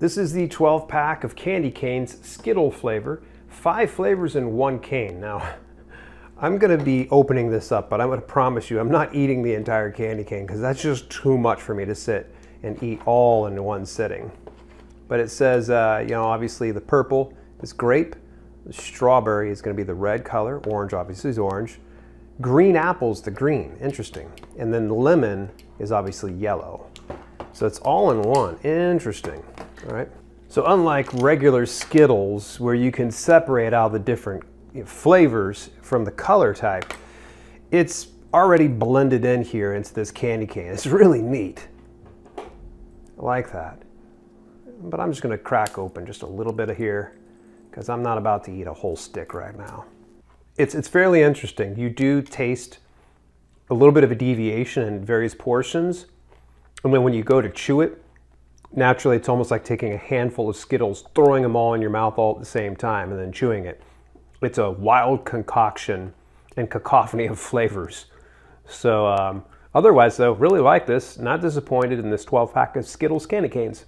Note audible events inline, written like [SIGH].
This is the 12 pack of candy canes Skittle flavor. Five flavors in one cane. Now, [LAUGHS] I'm gonna be opening this up, but I'm gonna promise you I'm not eating the entire candy cane because that's just too much for me to sit and eat all in one sitting. But it says, uh, you know, obviously the purple is grape, the strawberry is gonna be the red color, orange obviously is orange, green apple's the green, interesting. And then lemon is obviously yellow. So it's all in one, interesting, all right? So unlike regular Skittles where you can separate all the different flavors from the color type, it's already blended in here into this candy cane. It's really neat. I like that. But I'm just gonna crack open just a little bit of here because I'm not about to eat a whole stick right now. It's, it's fairly interesting. You do taste a little bit of a deviation in various portions. And then when you go to chew it, naturally it's almost like taking a handful of Skittles, throwing them all in your mouth all at the same time and then chewing it. It's a wild concoction and cacophony of flavors. So um, otherwise though, really like this. Not disappointed in this 12 pack of Skittles candy canes.